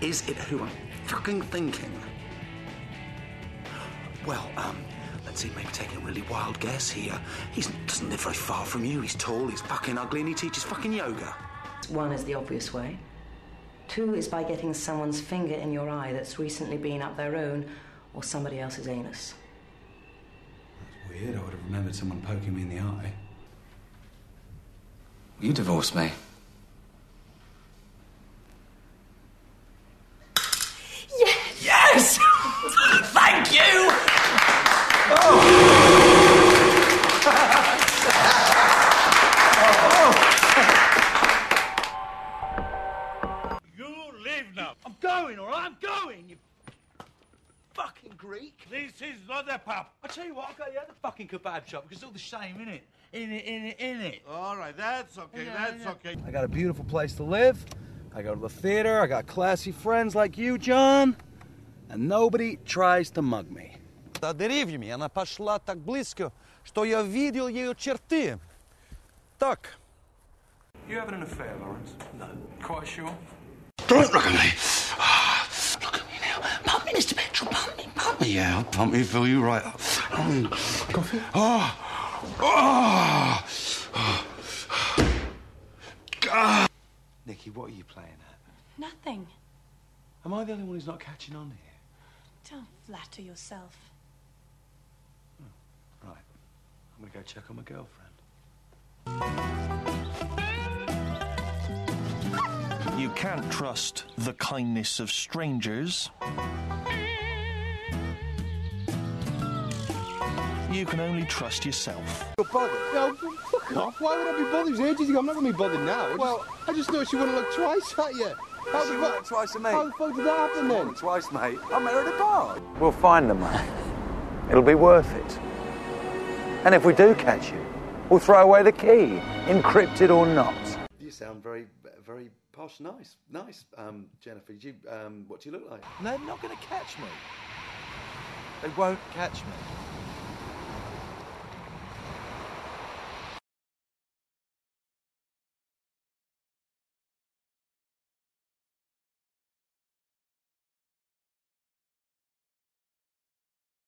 Is it who I'm fucking thinking? Well, um, let's see, maybe take a really wild guess. He, uh, he doesn't live very far from you. He's tall, he's fucking ugly, and he teaches fucking yoga. One is the obvious way. Two is by getting someone's finger in your eye that's recently been up their own or somebody else's anus. That's weird, I would have remembered someone poking me in the eye. You divorced me. Yes! Thank you! You leave now. I'm going, all right? I'm going, you fucking Greek. This is not a pub. I tell you what, I'll go to the other fucking kebab shop because it's all the same, innit? In it, in it, in it. All right, that's okay. Yeah, that's yeah. okay. I got a beautiful place to live. I go to the theater. I got classy friends like you, John. And nobody tries to mug me. До деревьями она пошла так близко, что я видел ее черты. Так. You having an affair, Lawrence? No. Quite sure? Don't look at me. Ah, look at me now. Pump me, Mr. Petrol. Pump me, pump me. Yeah, I'll pump me, fill you right up. Mm. Coffee? Oh. Oh. Ah. Nikki, what are you playing at? Nothing. Am I the only one who's not catching on here? Don't flatter yourself. Hmm. Right. I'm gonna go check on my girlfriend. You can't trust the kindness of strangers. You can only trust yourself. You're bothered? No, fuck off. Why would I be bothered? It was ages ago. I'm not going to be bothered now. Well, I just thought she wouldn't look twice at you. How She the won't fuck? look twice at me. How the fuck did that happen then? Twice, mate. I met her at a bar. We'll find the money. It'll be worth it. And if we do catch you, we'll throw away the key, encrypted or not. You sound very, very posh. Nice, nice. Um, Jennifer, do you, um, what do you look like? They're not going to catch me. They won't catch me.